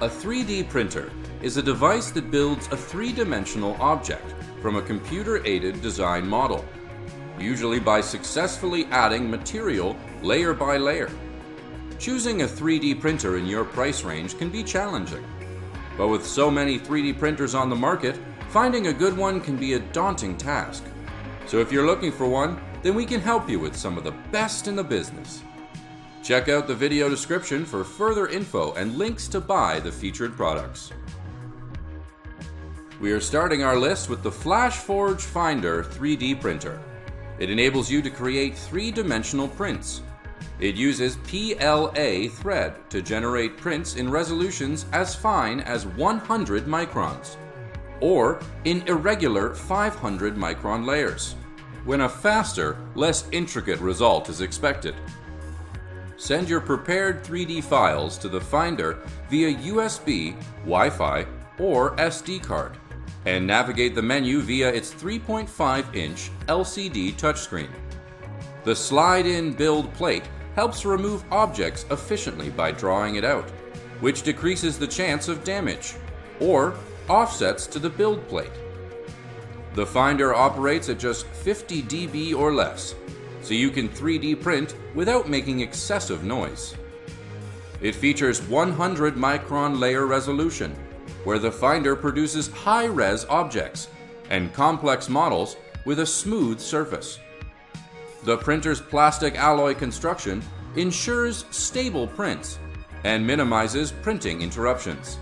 A 3D printer is a device that builds a three-dimensional object from a computer-aided design model, usually by successfully adding material layer by layer. Choosing a 3D printer in your price range can be challenging, but with so many 3D printers on the market, finding a good one can be a daunting task. So if you're looking for one, then we can help you with some of the best in the business. Check out the video description for further info and links to buy the featured products. We are starting our list with the FlashForge Finder 3D printer. It enables you to create three-dimensional prints. It uses PLA thread to generate prints in resolutions as fine as 100 microns, or in irregular 500 micron layers, when a faster, less intricate result is expected. Send your prepared 3D files to the Finder via USB, Wi-Fi, or SD card, and navigate the menu via its 3.5-inch LCD touchscreen. The slide-in build plate helps remove objects efficiently by drawing it out, which decreases the chance of damage, or offsets to the build plate. The Finder operates at just 50 dB or less, so you can 3D print without making excessive noise. It features 100 micron layer resolution, where the Finder produces high-res objects and complex models with a smooth surface. The printer's plastic alloy construction ensures stable prints and minimizes printing interruptions.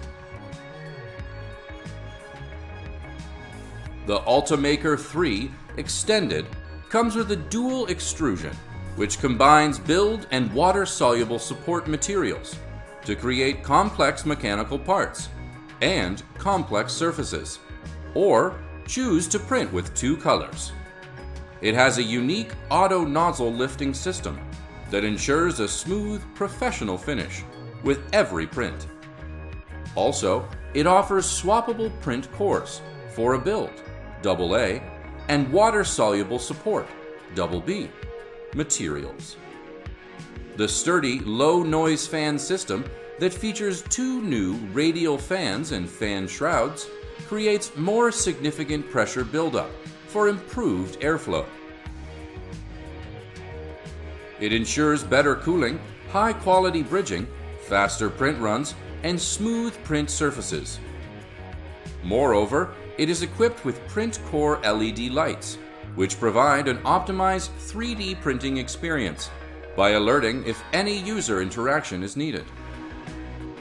The Ultimaker 3 Extended comes with a dual extrusion, which combines build and water-soluble support materials to create complex mechanical parts and complex surfaces, or choose to print with two colors. It has a unique auto nozzle lifting system that ensures a smooth, professional finish with every print. Also, it offers swappable print cores for a build, AA, and water-soluble support, BB, materials. The sturdy low-noise fan system that features two new radial fans and fan shrouds creates more significant pressure buildup for improved airflow. It ensures better cooling, high quality bridging, faster print runs, and smooth print surfaces. Moreover, it is equipped with Print Core LED lights, which provide an optimized 3D printing experience by alerting if any user interaction is needed.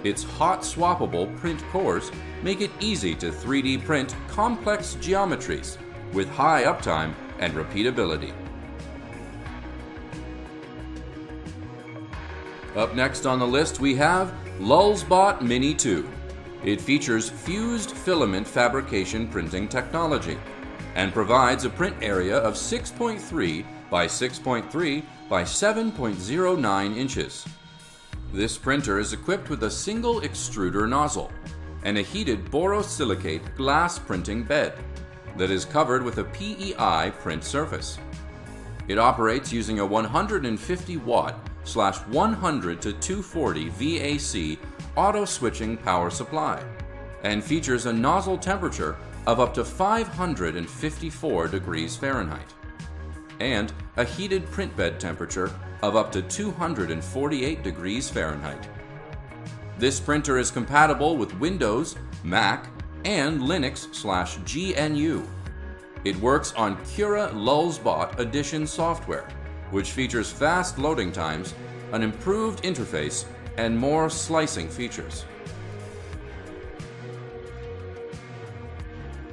Its hot swappable print cores make it easy to 3D print complex geometries with high uptime and repeatability. Up next on the list we have Lulzbot Mini 2. It features fused filament fabrication printing technology and provides a print area of 6.3 by 6.3 by 7.09 inches. This printer is equipped with a single extruder nozzle and a heated borosilicate glass printing bed that is covered with a PEI print surface. It operates using a 150 watt slash 100 to 240 VAC auto switching power supply and features a nozzle temperature of up to 554 degrees Fahrenheit and a heated print bed temperature of up to 248 degrees Fahrenheit. This printer is compatible with Windows, Mac, and Linux slash GNU. It works on Cura Lulzbot Edition software, which features fast loading times, an improved interface, and more slicing features.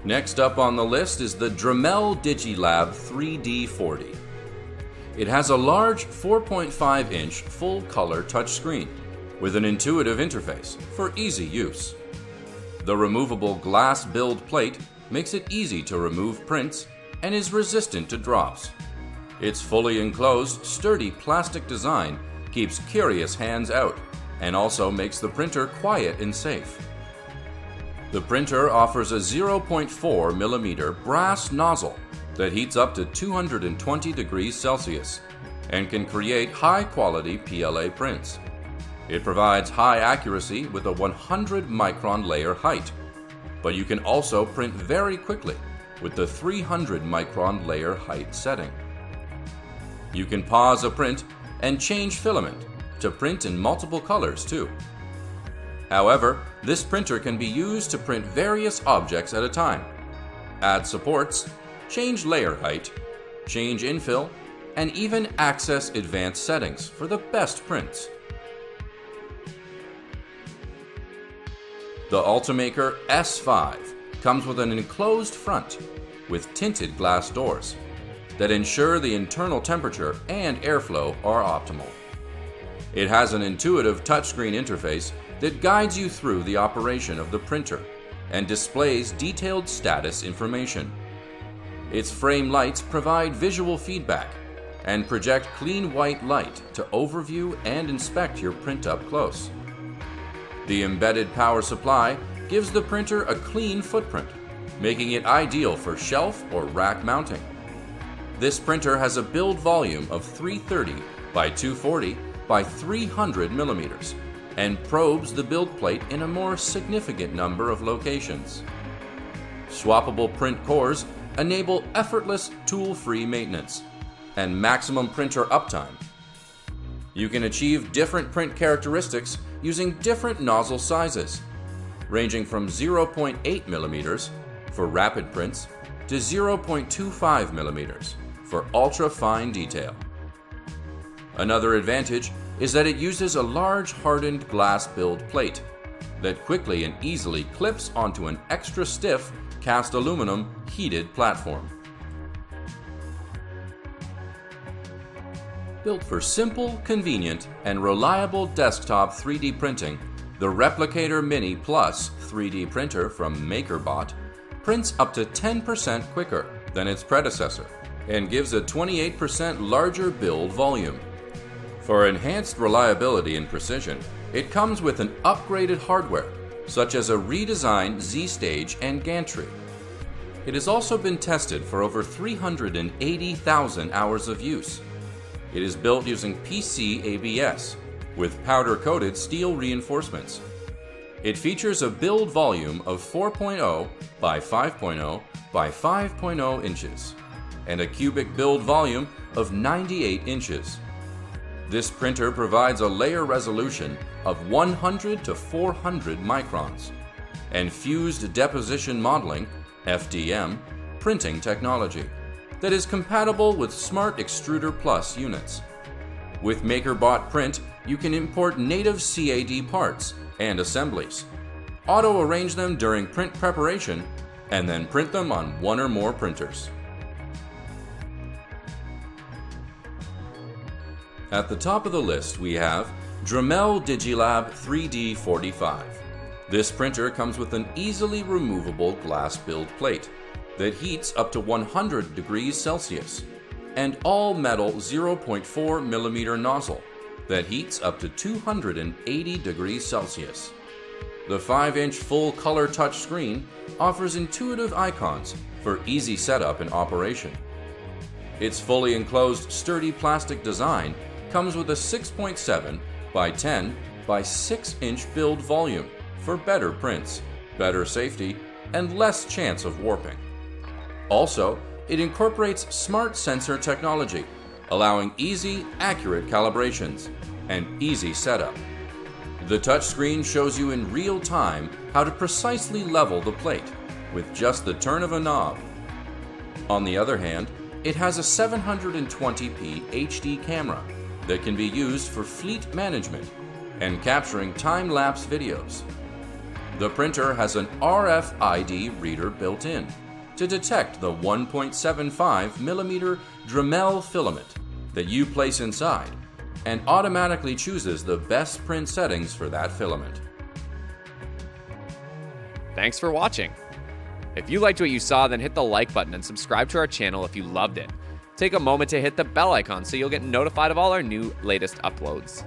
Next up on the list is the Dremel Digilab 3D40. It has a large 4.5 inch full color touchscreen with an intuitive interface for easy use. The removable glass build plate makes it easy to remove prints and is resistant to drops. Its fully enclosed, sturdy plastic design keeps curious hands out and also makes the printer quiet and safe. The printer offers a 0.4 millimeter brass nozzle that heats up to 220 degrees Celsius and can create high quality PLA prints. It provides high accuracy with a 100 micron layer height, but you can also print very quickly with the 300 micron layer height setting. You can pause a print and change filament to print in multiple colors too. However, this printer can be used to print various objects at a time, add supports, change layer height, change infill, and even access advanced settings for the best prints. The Ultimaker S5 comes with an enclosed front with tinted glass doors that ensure the internal temperature and airflow are optimal. It has an intuitive touchscreen interface that guides you through the operation of the printer and displays detailed status information. Its frame lights provide visual feedback and project clean white light to overview and inspect your print up close. The embedded power supply gives the printer a clean footprint, making it ideal for shelf or rack mounting. This printer has a build volume of 330 by 240 by 300 millimeters and probes the build plate in a more significant number of locations. Swappable print cores enable effortless tool-free maintenance and maximum printer uptime. You can achieve different print characteristics using different nozzle sizes, ranging from 0.8 millimeters for rapid prints to 0.25 millimeters for ultra fine detail. Another advantage is that it uses a large hardened glass build plate that quickly and easily clips onto an extra stiff cast aluminum heated platform. Built for simple, convenient, and reliable desktop 3D printing, the Replicator Mini Plus 3D printer from MakerBot prints up to 10% quicker than its predecessor and gives a 28% larger build volume. For enhanced reliability and precision, it comes with an upgraded hardware, such as a redesigned Z-Stage and gantry. It has also been tested for over 380,000 hours of use. It is built using PC ABS with powder-coated steel reinforcements. It features a build volume of 4.0 by 5.0 by 5.0 inches and a cubic build volume of 98 inches. This printer provides a layer resolution of 100 to 400 microns and fused deposition modeling FDM printing technology that is compatible with Smart Extruder Plus units. With MakerBot Print, you can import native CAD parts and assemblies, auto-arrange them during print preparation, and then print them on one or more printers. At the top of the list, we have Dremel Digilab 3D45. This printer comes with an easily removable glass build plate that heats up to 100 degrees Celsius and all metal 0.4 millimeter nozzle that heats up to 280 degrees Celsius. The 5-inch full-color touchscreen offers intuitive icons for easy setup and operation. Its fully enclosed sturdy plastic design comes with a 6.7 by 10 by 6 inch build volume for better prints, better safety, and less chance of warping. Also, it incorporates smart sensor technology, allowing easy, accurate calibrations and easy setup. The touchscreen shows you in real time how to precisely level the plate with just the turn of a knob. On the other hand, it has a 720p HD camera that can be used for fleet management and capturing time-lapse videos. The printer has an RFID reader built in to detect the 1.75 millimeter Dremel filament that you place inside and automatically chooses the best print settings for that filament. Thanks for watching. If you liked what you saw, then hit the like button and subscribe to our channel if you loved it take a moment to hit the bell icon so you'll get notified of all our new latest uploads.